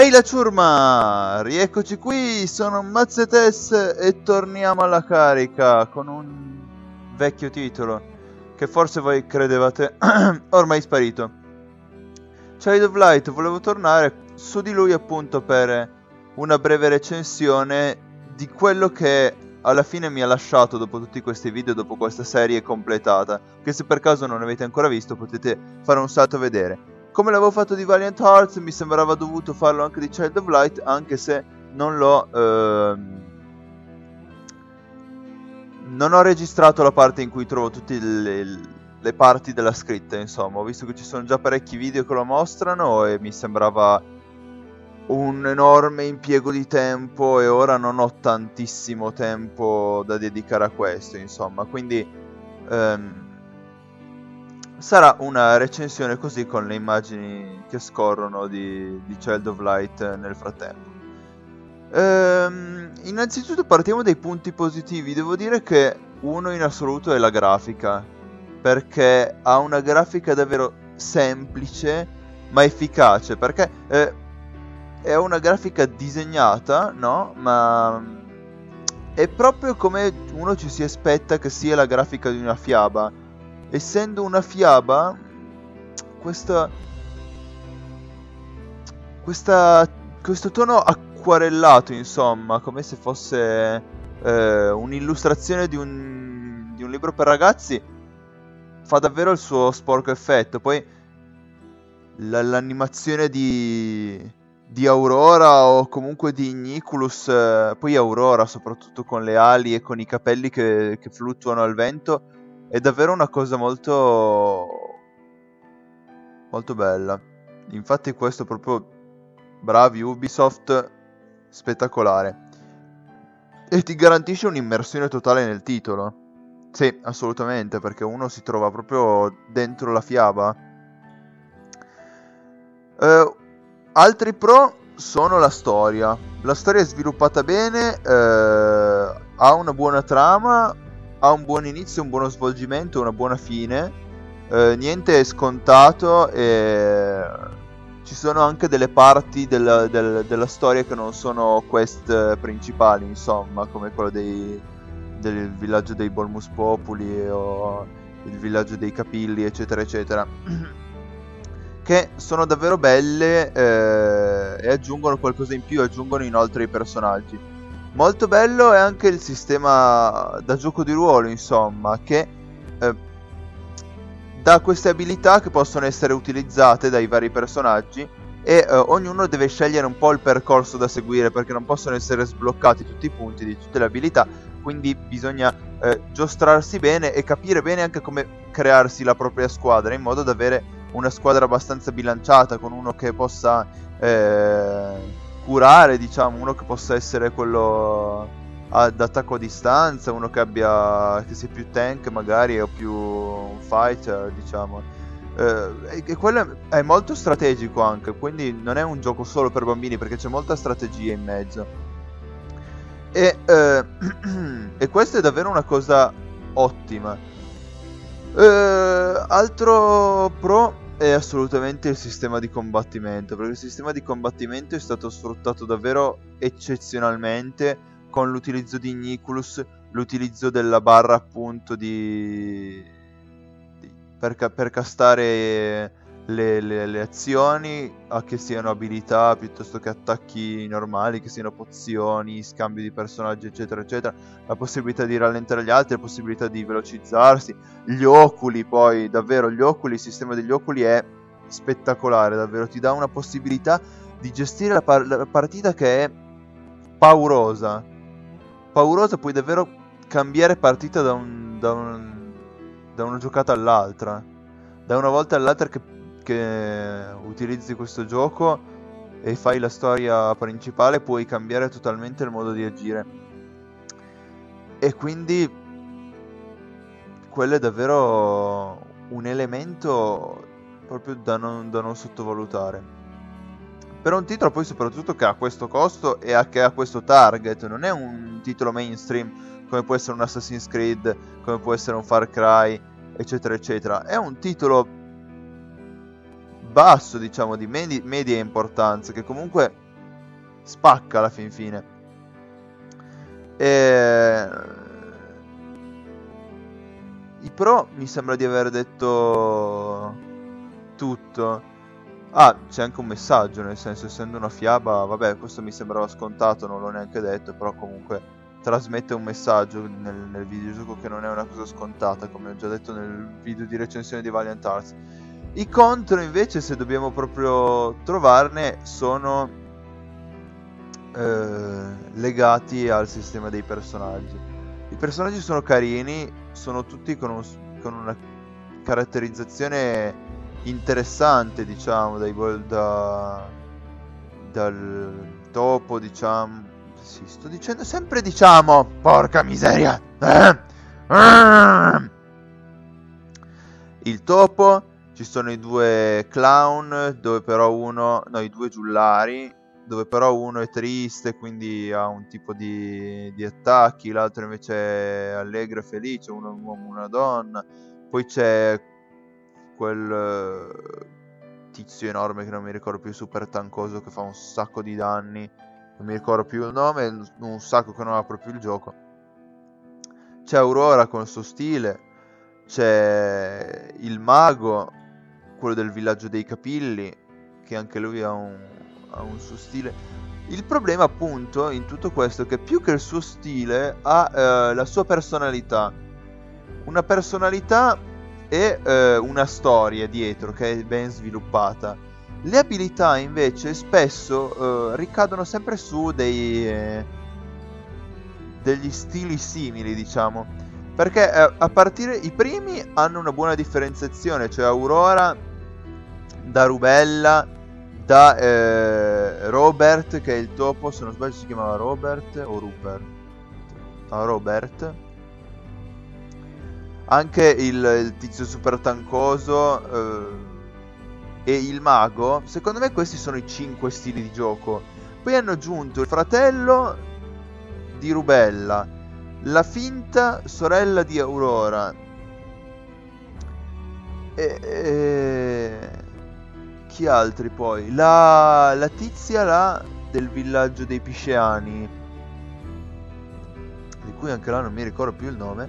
Ehi la ciurma! Rieccoci qui, sono Mazzetes e torniamo alla carica con un vecchio titolo che forse voi credevate ormai sparito. Child of Light, volevo tornare su di lui appunto per una breve recensione di quello che alla fine mi ha lasciato dopo tutti questi video, dopo questa serie completata, che se per caso non avete ancora visto potete fare un salto a vedere. Come l'avevo fatto di Valiant Hearts, mi sembrava dovuto farlo anche di Child of Light, anche se non l'ho... Ehm... Non ho registrato la parte in cui trovo tutte le, le parti della scritta, insomma. Ho visto che ci sono già parecchi video che lo mostrano e mi sembrava un enorme impiego di tempo e ora non ho tantissimo tempo da dedicare a questo, insomma. Quindi... Ehm sarà una recensione così con le immagini che scorrono di, di Child of Light nel frattempo. Ehm, innanzitutto partiamo dai punti positivi, devo dire che uno in assoluto è la grafica, perché ha una grafica davvero semplice ma efficace, perché eh, è una grafica disegnata, no? Ma è proprio come uno ci si aspetta che sia la grafica di una fiaba essendo una fiaba, questa, questa, questo tono acquarellato, insomma, come se fosse eh, un'illustrazione di un, di un libro per ragazzi, fa davvero il suo sporco effetto. Poi l'animazione di, di Aurora o comunque di Igniculus, eh, poi Aurora soprattutto con le ali e con i capelli che, che fluttuano al vento, è davvero una cosa molto molto bella. Infatti questo proprio bravi Ubisoft spettacolare. E ti garantisce un'immersione totale nel titolo. Sì assolutamente perché uno si trova proprio dentro la fiaba. Eh, altri pro sono la storia. La storia è sviluppata bene eh, ha una buona trama ha un buon inizio, un buono svolgimento, una buona fine. Eh, niente è scontato e ci sono anche delle parti del, del, della storia che non sono quest principali, insomma, come quello dei, del villaggio dei Bolmus Populi o il villaggio dei Capilli, eccetera, eccetera. che sono davvero belle eh, e aggiungono qualcosa in più, aggiungono inoltre i personaggi. Molto bello è anche il sistema da gioco di ruolo, insomma, che eh, dà queste abilità che possono essere utilizzate dai vari personaggi e eh, ognuno deve scegliere un po' il percorso da seguire perché non possono essere sbloccati tutti i punti di tutte le abilità, quindi bisogna eh, giostrarsi bene e capire bene anche come crearsi la propria squadra in modo da avere una squadra abbastanza bilanciata con uno che possa eh, curare, diciamo, uno che possa essere quello ad attacco a distanza, uno che abbia che sia più tank magari o più fighter, diciamo. Eh, e quello è molto strategico anche, quindi non è un gioco solo per bambini perché c'è molta strategia in mezzo. E, eh, e questa è davvero una cosa ottima. Eh, altro pro è assolutamente il sistema di combattimento, perché il sistema di combattimento è stato sfruttato davvero eccezionalmente con l'utilizzo di Niculus, l'utilizzo della barra appunto di... di... Per, ca- per, castare le, le, le, azioni, a che siano abilità piuttosto che attacchi normali, che siano pozioni, scambio di personaggi eccetera eccetera, la possibilità di rallentare gli altri, la possibilità di velocizzarsi, gli oculi poi, davvero gli oculi, il sistema degli oculi è spettacolare, davvero ti dà una possibilità di gestire la, par- la partita che è paurosa. Paurosa, puoi davvero cambiare partita da, un, da, un, da una giocata all'altra. Da una volta all'altra che, che utilizzi questo gioco e fai la storia principale, puoi cambiare totalmente il modo di agire. E quindi quello è davvero un elemento proprio da non, da non sottovalutare. Per un titolo poi soprattutto che ha questo costo e che ha questo target, non è un titolo mainstream come può essere un Assassin's Creed, come può essere un Far Cry, eccetera, eccetera. È un titolo basso, diciamo, di medi- media importanza, che comunque spacca alla fin fine. E... I pro mi sembra di aver detto tutto. Ah, c'è anche un messaggio, nel senso, essendo una fiaba, vabbè, questo mi sembrava scontato, non l'ho neanche detto, però comunque trasmette un messaggio nel, nel videogioco che non è una cosa scontata, come ho già detto nel video di recensione di Valiant Arts. I contro invece, se dobbiamo proprio trovarne, sono eh, legati al sistema dei personaggi. I personaggi sono carini, sono tutti con, un, con una caratterizzazione interessante, diciamo, dai, da, dal topo, diciamo, sì, sto dicendo sempre diciamo. Porca miseria. Eh? Il topo. Ci sono i due clown, dove però uno... No, i due giullari, dove però uno è triste, quindi ha un tipo di, di attacchi, l'altro invece è allegro e felice, uno è un uomo una donna. Poi c'è quel eh, tizio enorme che non mi ricordo più, super tancoso, che fa un sacco di danni non mi ricordo più il nome, un sacco che non apro più il gioco. C'è Aurora con il suo stile, c'è il mago, quello del villaggio dei capilli, che anche lui ha un, ha un suo stile. Il problema appunto in tutto questo è che più che il suo stile ha eh, la sua personalità. Una personalità e eh, una storia dietro che è ben sviluppata le abilità invece spesso eh, ricadono sempre su dei, eh, degli stili simili, diciamo. Perché eh, a partire i primi hanno una buona differenziazione, cioè Aurora da Rubella, da eh, Robert, che è il topo, se non sbaglio si chiamava Robert o Rupert. Ah, Robert. Anche il, il tizio super tancoso eh, e il mago, secondo me questi sono i cinque stili di gioco. Poi hanno aggiunto il fratello di Rubella, la finta sorella di Aurora. E, e... chi altri poi? La, la tizia là del villaggio dei Pisceani, di cui anche là non mi ricordo più il nome,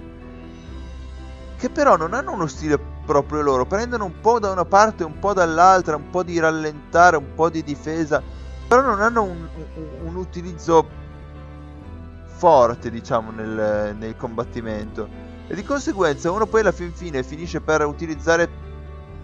che però non hanno uno stile proprio loro. Prendono un po' da una parte, un po' dall'altra, un po' di rallentare, un po' di difesa, però non hanno un, un, un utilizzo forte, diciamo, nel, nel, combattimento. E di conseguenza uno poi alla fin fine finisce per utilizzare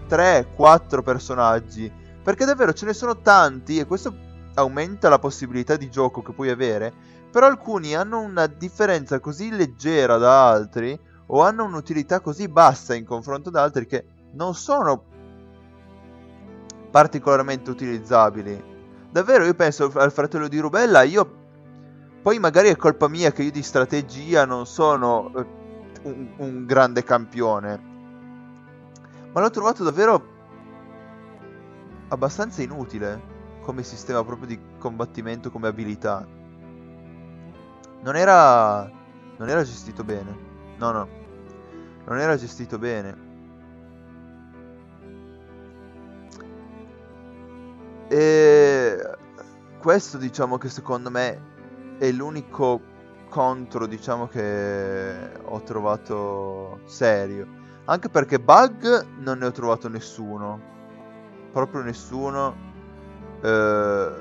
3-4 personaggi. Perché davvero ce ne sono tanti e questo aumenta la possibilità di gioco che puoi avere. Però alcuni hanno una differenza così leggera da altri o hanno un'utilità così bassa in confronto ad altri che non sono particolarmente utilizzabili. Davvero io penso al fratello di Rubella, io poi magari è colpa mia che io di strategia non sono eh, un, un grande campione. Ma l'ho trovato davvero abbastanza inutile come sistema proprio di combattimento, come abilità. Non era non era gestito bene. No, no non era gestito bene. E questo diciamo che secondo me è l'unico contro diciamo che ho trovato serio. Anche perché bug non ne ho trovato nessuno. Proprio nessuno. Eh,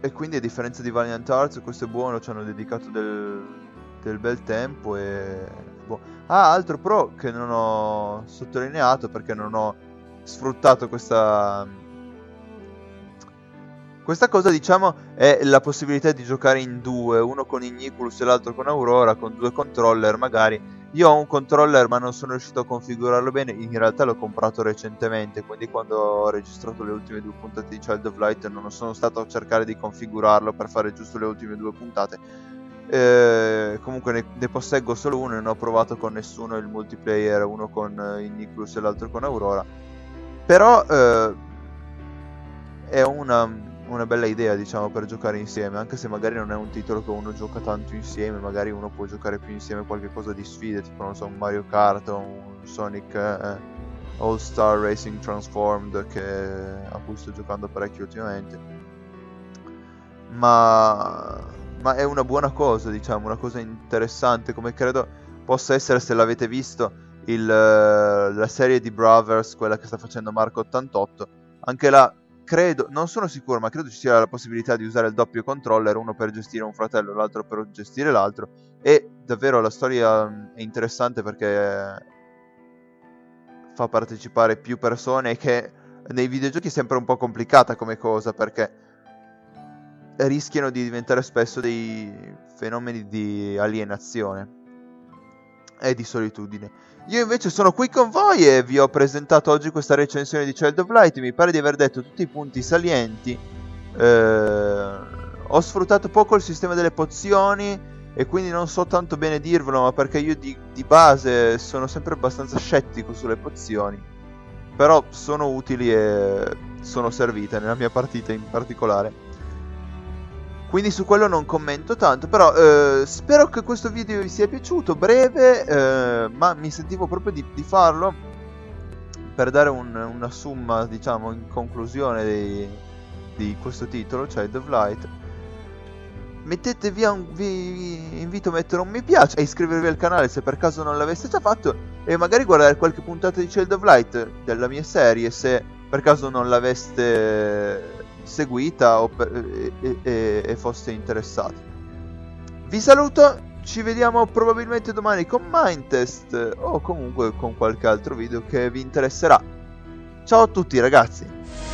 e quindi a differenza di Valiant Arts questo è buono, ci hanno dedicato del, del bel tempo e Boh. Ah, altro pro che non ho sottolineato perché non ho sfruttato questa questa cosa, diciamo, è la possibilità di giocare in due, uno con Igniculus e l'altro con Aurora, con due controller magari. Io ho un controller ma non sono riuscito a configurarlo bene, in realtà l'ho comprato recentemente, quindi quando ho registrato le ultime due puntate di Child of Light non sono stato a cercare di configurarlo per fare giusto le ultime due puntate eh, comunque ne, ne, posseggo solo uno e non ho provato con nessuno il multiplayer, uno con eh, Igniclus e l'altro con Aurora. Però eh, è una, una, bella idea, diciamo, per giocare insieme, anche se magari non è un titolo che uno gioca tanto insieme, magari uno può giocare più insieme qualche cosa di sfide, tipo non so, un Mario Kart o un Sonic eh, All Star Racing Transformed che a cui sto giocando parecchio ultimamente. Ma, ma è una buona cosa, diciamo, una cosa interessante, come credo possa essere se l'avete visto il, la serie di Brothers, quella che sta facendo Marco 88, anche là credo, non sono sicuro, ma credo ci sia la possibilità di usare il doppio controller, uno per gestire un fratello l'altro per gestire l'altro. E davvero la storia mm, è interessante perché fa partecipare più persone che nei videogiochi è sempre un po' complicata come cosa perché rischiano di diventare spesso dei fenomeni di alienazione e di solitudine. Io invece sono qui con voi e vi ho presentato oggi questa recensione di Child of Light. Mi pare di aver detto tutti i punti salienti. Eh, ho sfruttato poco il sistema delle pozioni e quindi non so tanto bene dirvelo, ma perché io di, di base sono sempre abbastanza scettico sulle pozioni. Però sono utili e sono servite nella mia partita in particolare. Quindi su quello non commento tanto, però eh, spero che questo video vi sia piaciuto, breve, eh, ma mi sentivo proprio di, di farlo per dare un, una summa, diciamo, in conclusione di, di questo titolo, cioè The Light. Mettetevi un, vi invito a mettere un mi piace e iscrivervi al canale se per caso non l'aveste già fatto e magari guardare qualche puntata di Child of Light della mia serie se per caso non l'aveste seguita per, e, e, e foste interessati. Vi saluto, ci vediamo probabilmente domani con Mindtest o comunque con qualche altro video che vi interesserà. Ciao a tutti ragazzi!